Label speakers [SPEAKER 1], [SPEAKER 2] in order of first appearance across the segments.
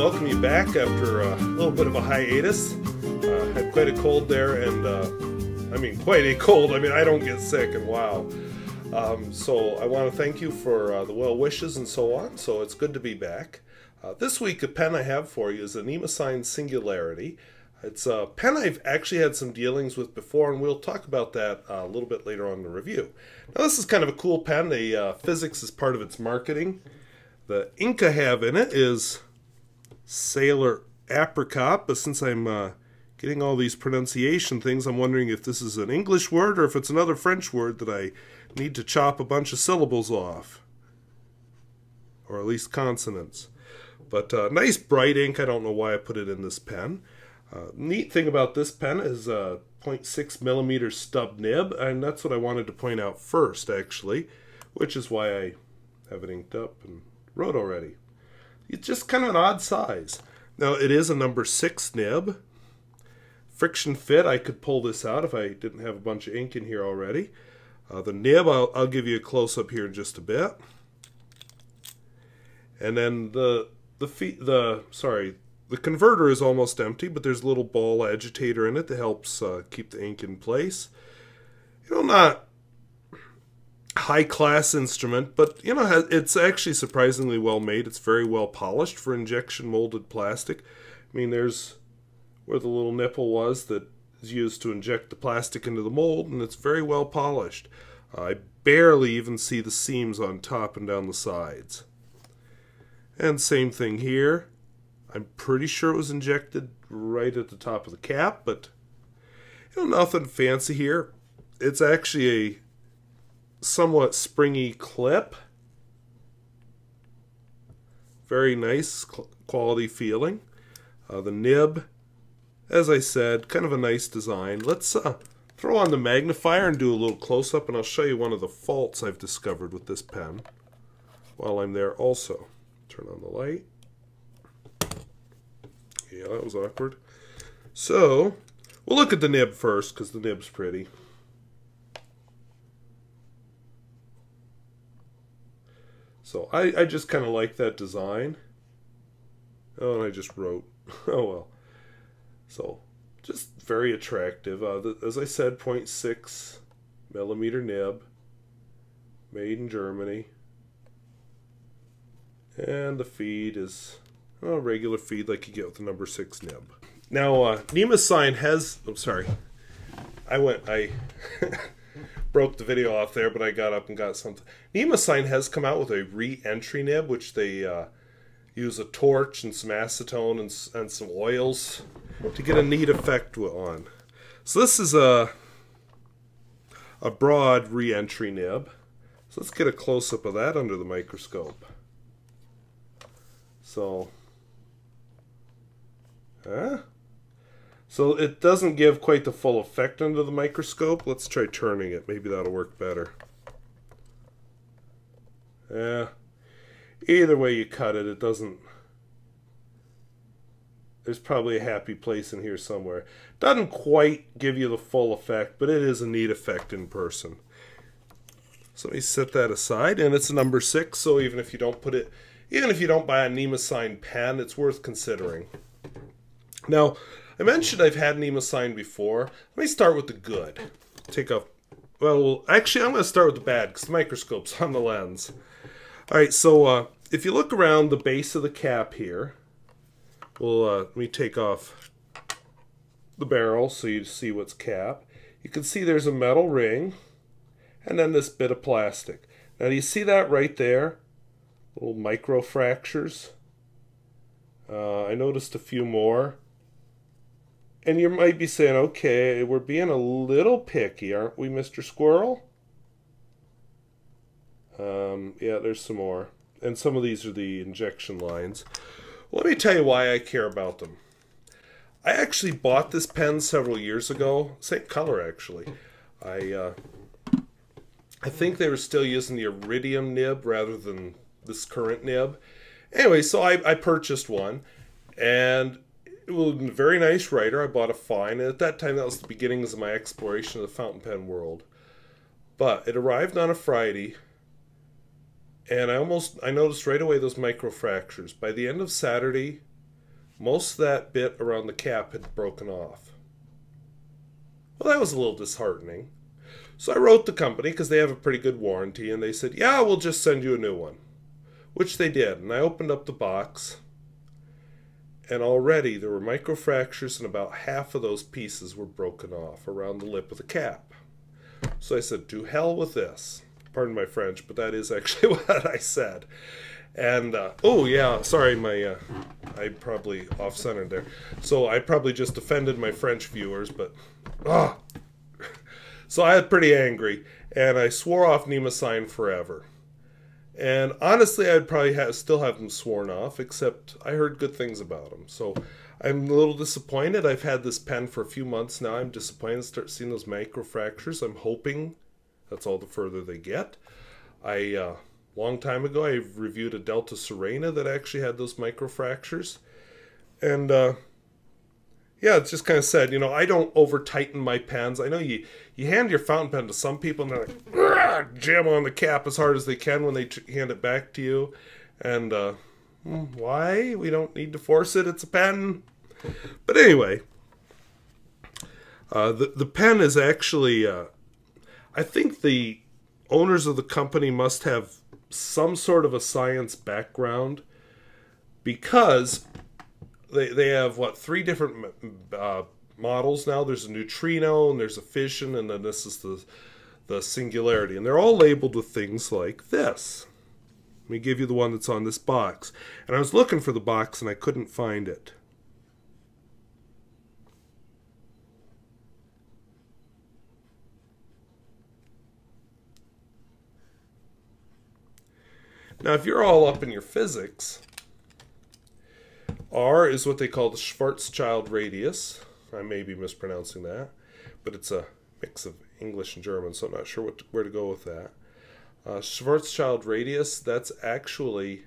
[SPEAKER 1] welcome you back after a little bit of a hiatus. Uh, had quite a cold there, and uh, I mean, quite a cold. I mean, I don't get sick, and wow. Um, so I want to thank you for uh, the well wishes and so on. So it's good to be back. Uh, this week, a pen I have for you is a Nemosine Singularity. It's a pen I've actually had some dealings with before, and we'll talk about that uh, a little bit later on in the review. Now, this is kind of a cool pen. The uh, physics is part of its marketing. The ink I have in it is Sailor Apricot, but since I'm uh, getting all these pronunciation things, I'm wondering if this is an English word or if it's another French word that I need to chop a bunch of syllables off. Or at least consonants. But uh, nice bright ink. I don't know why I put it in this pen. Uh, neat thing about this pen is a 0.6 millimeter stub nib, and that's what I wanted to point out first, actually, which is why I have it inked up and wrote already. It's just kind of an odd size. Now, it is a number 6 nib. Friction fit, I could pull this out if I didn't have a bunch of ink in here already. Uh, the nib, I'll, I'll give you a close-up here in just a bit. And then the the feet, the sorry, the converter is almost empty, but there's a little ball agitator in it that helps uh, keep the ink in place. You know, not high class instrument, but you know, it's actually surprisingly well made. It's very well polished for injection molded plastic. I mean, there's where the little nipple was that is used to inject the plastic into the mold, and it's very well polished. I barely even see the seams on top and down the sides. And same thing here. I'm pretty sure it was injected right at the top of the cap, but you know, nothing fancy here. It's actually a somewhat springy clip. Very nice quality feeling. Uh, the nib, as I said, kind of a nice design. Let's uh, throw on the magnifier and do a little close-up, and I'll show you one of the faults I've discovered with this pen while I'm there also. Turn on the light. Yeah, that was awkward. So, we'll look at the nib first, because the nib's pretty. So I, I just kind of like that design. Oh, and I just wrote. oh, well. So, just very attractive. Uh, the, as I said, 0.6 millimeter nib. Made in Germany. And the feed is a regular feed like you get with the number 6 nib. Now, uh, Nemosine has... I'm oh, sorry. I went... I... broke the video off there, but I got up and got something. Nemosine has come out with a re-entry nib, which they uh, use a torch and some acetone and, and some oils to get a neat effect on. So this is a a broad re-entry nib. So let's get a close-up of that under the microscope. So, huh? So it doesn't give quite the full effect under the microscope. Let's try turning it. Maybe that'll work better. Yeah. Either way you cut it, it doesn't... There's probably a happy place in here somewhere. Doesn't quite give you the full effect, but it is a neat effect in person. So let me set that aside, and it's a number six, so even if you don't put it even if you don't buy a Nemosine pen, it's worth considering. Now, I mentioned I've had Nemosine before. Let me start with the good. Take a well, actually, I'm going to start with the bad because the microscope's on the lens. All right, so uh, if you look around the base of the cap here, well, uh, let me take off the barrel so you see what's cap. You can see there's a metal ring and then this bit of plastic. Now, do you see that right there? little micro fractures. Uh, I noticed a few more. And you might be saying, okay, we're being a little picky, aren't we, Mr. Squirrel? Um, yeah, there's some more. And some of these are the injection lines. Let me tell you why I care about them. I actually bought this pen several years ago. Same color, actually. I uh, I think they were still using the iridium nib rather than this current nib. Anyway, so I, I purchased one, and a very nice writer. I bought a fine, and at that time, that was the beginnings of my exploration of the fountain pen world. But it arrived on a Friday, and I almost I noticed right away those micro fractures. By the end of Saturday, most of that bit around the cap had broken off. Well, that was a little disheartening. So I wrote the company because they have a pretty good warranty, and they said, Yeah, we'll just send you a new one. Which they did. And I opened up the box, and already there were microfractures, and about half of those pieces were broken off around the lip of the cap. So I said, To hell with this. Pardon my French, but that is actually what I said. And uh, oh yeah, sorry, my uh, I probably off centered there. So I probably just offended my French viewers, but ah, so I was pretty angry, and I swore off Sign forever. And honestly, I'd probably have, still have them sworn off, except I heard good things about them. So I'm a little disappointed. I've had this pen for a few months now. I'm disappointed to start seeing those microfractures. I'm hoping that's all the further they get. I uh, long time ago I reviewed a Delta Serena that actually had those microfractures, and uh, yeah, it's just kind of sad. You know, I don't over tighten my pens. I know you you hand your fountain pen to some people and they're like jam on the cap as hard as they can when they hand it back to you, and uh, hmm, why we don't need to force it? It's a pen. But anyway, uh, the the pen is actually. Uh, I think the owners of the company must have some sort of a science background because they, they have what three different uh, models now there's a neutrino and there's a fission and then this is the the singularity. And they're all labeled with things like this. Let me give you the one that's on this box. And i was looking for the box and i couldn't find it. Now, if you're all up in your physics, R is what they call the Schwarzschild radius. I may be mispronouncing that, but it's a mix of English and German, so I'm not sure what where to go with that. Uh, Schwarzschild radius, that's actually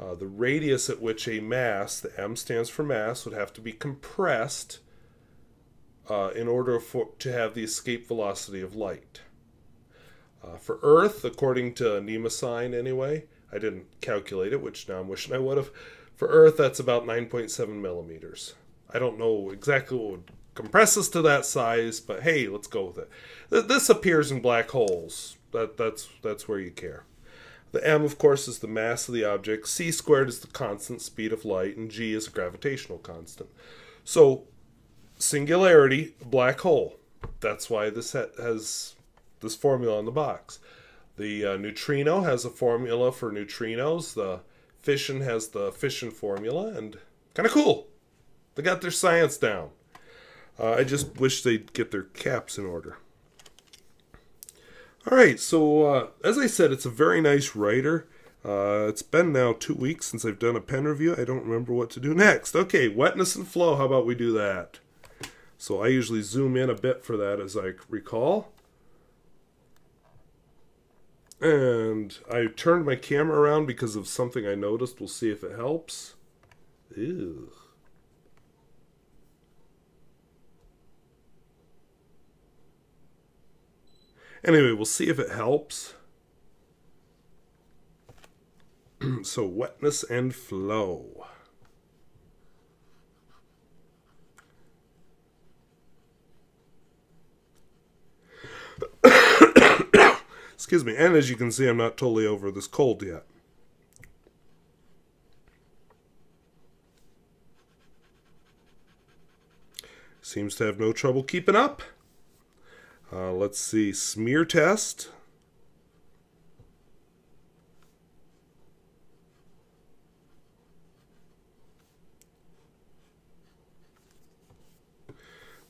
[SPEAKER 1] uh, the radius at which a mass, the M stands for mass, would have to be compressed uh, in order for to have the escape velocity of light. Uh, for Earth, according to Nemosine anyway, I didn't calculate it, which now I'm wishing I would have. For Earth, that's about 9.7 millimeters. I don't know exactly what would compress us to that size, but hey, let's go with it. This appears in black holes. That that's that's where you care. The m, of course, is the mass of the object. c squared is the constant speed of light, and g is a gravitational constant. So, singularity, black hole. That's why this has this formula on the box. The uh, neutrino has a formula for neutrinos. The fission has the fission formula, and kind of cool. They got their science down. Uh, I just wish they'd get their caps in order. All right, so uh, as I said, it's a very nice writer. Uh, it's been now two weeks since I've done a pen review. I don't remember what to do next. Okay, wetness and flow. How about we do that? So I usually zoom in a bit for that as I recall. And I turned my camera around because of something I noticed. We'll see if it helps. Ew. Anyway, we'll see if it helps. so, wetness and flow. Excuse me. And as you can see, I'm not totally over this cold yet. Seems to have no trouble keeping up. Uh, let's see. Smear test.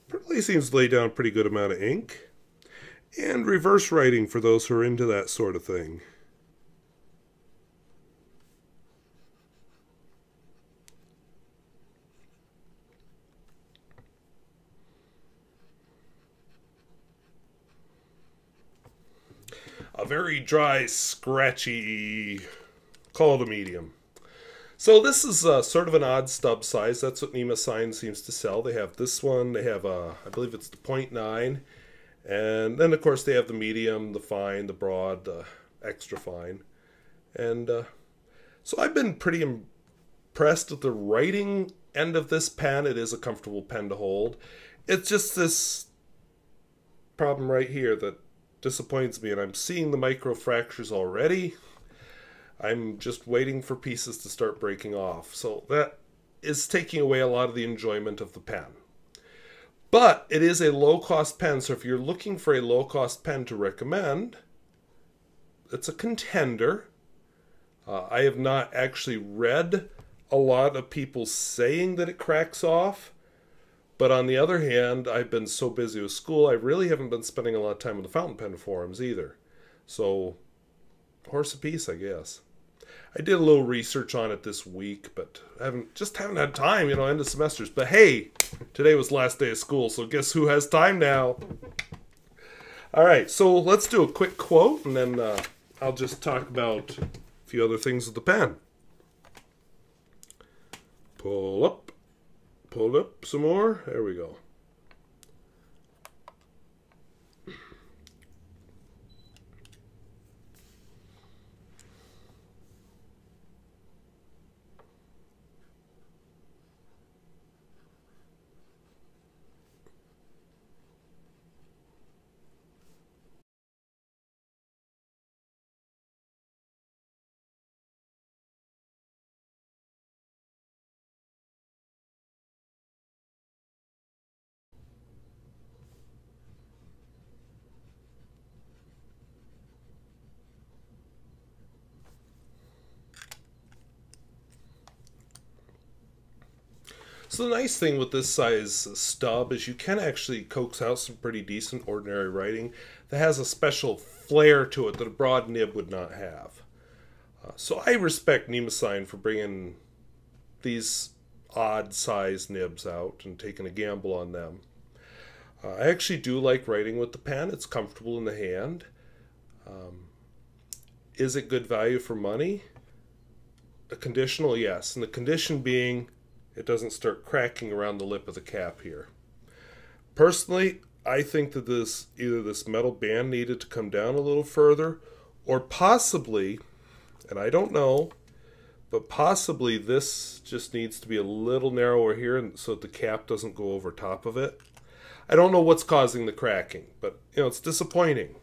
[SPEAKER 1] Probably seems to lay down a pretty good amount of ink and reverse writing for those who are into that sort of thing. Very dry, scratchy, call it a medium. So this is uh, sort of an odd stub size. That's what Nemosine seems to sell. They have this one. They have, uh, I believe it's the 0.9 and then, of course, they have the medium, the fine, the broad, the extra fine. And uh, so I've been pretty impressed with the writing end of this pen. It is a comfortable pen to hold. It's just this problem right here that disappoints me, and I'm seeing the micro fractures already. I'm just waiting for pieces to start breaking off. So that is taking away a lot of the enjoyment of the pen. But it is a low cost pen, so if you're looking for a low cost pen to recommend, it's a contender. Uh, I have not actually read a lot of people saying that it cracks off. But on the other hand, I've been so busy with school, I really haven't been spending a lot of time on the fountain pen forums either. So, horse apiece, I guess. I did a little research on it this week, but I haven't just haven't had time, you know, end of semesters. But hey, today was last day of school, so guess who has time now? All right, so let's do a quick quote, and then uh, I'll just talk about a few other things with the pen. Pull up, pull up some more. There we go. The nice thing with this size stub is you can actually coax out some pretty decent ordinary writing that has a special flair to it that a broad nib would not have. Uh, so I respect Nemosine for bringing these odd size nibs out and taking a gamble on them. Uh, I actually do like writing with the pen. It's comfortable in the hand. Um, is it good value for money? A conditional, yes. And the condition being it doesn't start cracking around the lip of the cap here. Personally, I think that this either this metal band needed to come down a little further or possibly, and I don't know, but possibly this just needs to be a little narrower here so that the cap doesn't go over top of it. I don't know what's causing the cracking, but you know, it's disappointing.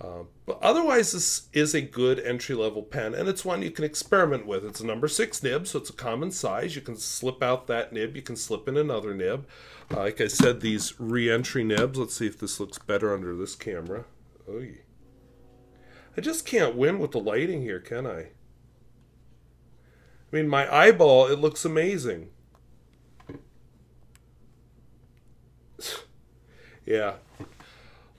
[SPEAKER 1] Uh, but otherwise, this is a good entry level pen, and it's one you can experiment with. It's a number six nib, so it's a common size. You can slip out that nib, you can slip in another nib. Uh, like I said, these re entry nibs, let's see if this looks better under this camera. Oh, I just can't win with the lighting here, can I? I mean, my eyeball, it looks amazing. yeah,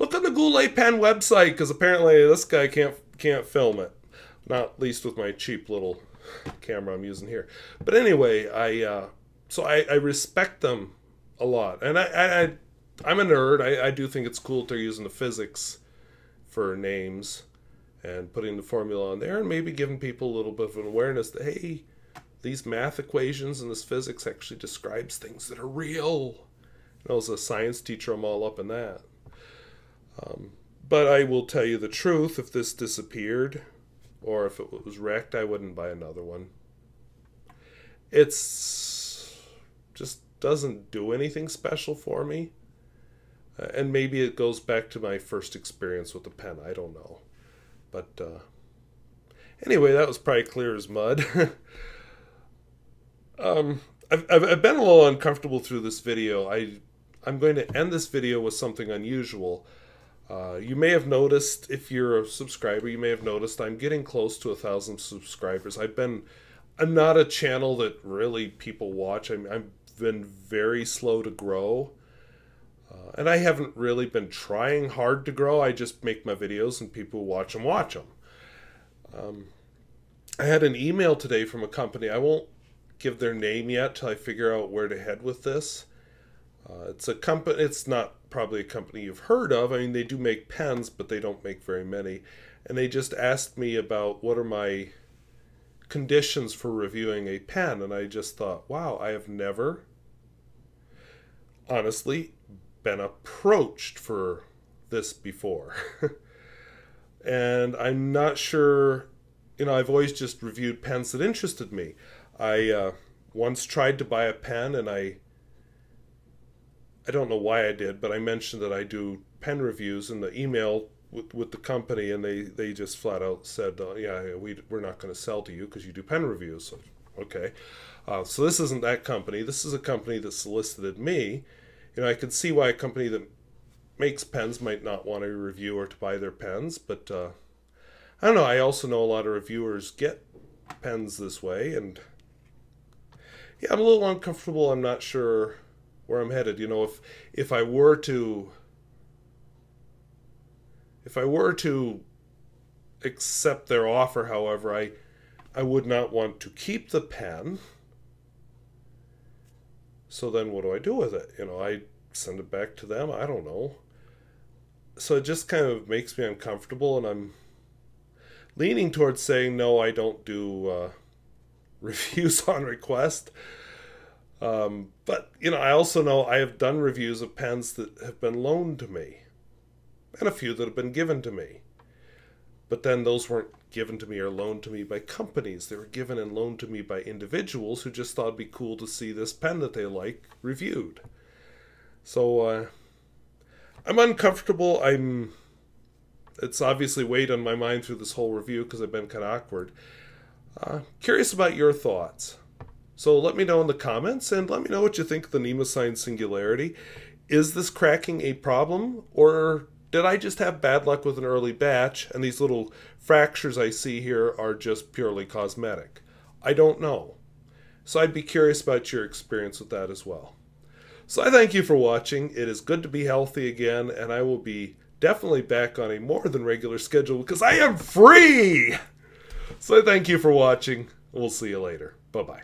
[SPEAKER 1] Look on the Goulet Pen website because apparently this guy can't can't film it. Not least with my cheap little camera I'm using here. But anyway, I uh, so I, I respect them a lot, and I, I, I I'm a nerd. I, I do think it's cool that they're using the physics for names and putting the formula on there, and maybe giving people a little bit of an awareness that hey, these math equations and this physics actually describes things that are real. And as a science teacher, I'm all up in that. Um, but I will tell you the truth if this disappeared or if it was wrecked, I wouldn't buy another one. It's just doesn't do anything special for me. Uh, and maybe it goes back to my first experience with the pen. I don't know. But uh, anyway, that was probably clear as mud. um, I've, I've been a little uncomfortable through this video. I, I'm going to end this video with something unusual. Uh, you may have noticed, if you're a subscriber, you may have noticed I'm getting close to a thousand subscribers. I've been, I'm not a channel that really people watch. I'm, I've been very slow to grow. Uh, and I haven't really been trying hard to grow. I just make my videos and people watch them, watch them. Um, I had an email today from a company. I won't give their name yet till I figure out where to head with this. Uh, it's a company. It's not probably a company you've heard of. I mean, they do make pens, but they don't make very many. And they just asked me about what are my conditions for reviewing a pen, and I just thought, wow, I have never, honestly, been approached for this before. and I'm not sure you know, I've always just reviewed pens that interested me. I uh, once tried to buy a pen, and I I don't know why I did, but I mentioned that I do pen reviews in the email with, with the company, and they, they just flat out said, uh, "Yeah, we we're not going to sell to you because you do pen reviews." So, okay, uh, so this isn't that company. This is a company that solicited me. You know, I could see why a company that makes pens might not want to review or to buy their pens, but uh, I don't know. I also know a lot of reviewers get pens this way, and yeah, I'm a little uncomfortable. I'm not sure where I'm headed. You know, if if I were to if I were to accept their offer, however, I I would not want to keep the pen. So then what do I do with it? You know, I send it back to them. I don't know. So it just kind of makes me uncomfortable and I'm leaning towards saying no, I don't do uh, reviews on request. Um, but you know, I also know I have done reviews of pens that have been loaned to me, and a few that have been given to me. But then those weren't given to me or loaned to me by companies. They were given and loaned to me by individuals who just thought it'd be cool to see this pen that they like reviewed. So uh, I'm uncomfortable. I'm. It's obviously weighed on my mind through this whole review because I've been kind of awkward. Uh, curious about your thoughts. So let me know in the comments and let me know what you think of the Nemosine singularity. Is this cracking a problem or did I just have bad luck with an early batch and these little fractures I see here are just purely cosmetic? I don't know. So I'd be curious about your experience with that as well. So I thank you for watching. It is good to be healthy again and I will be definitely back on a more than regular schedule because I am free. So thank you for watching. We'll see you later. Bye bye.